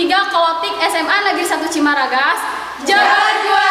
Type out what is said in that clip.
3 Kolotik SMA Negeri 1 Cimaragas. Jangan 2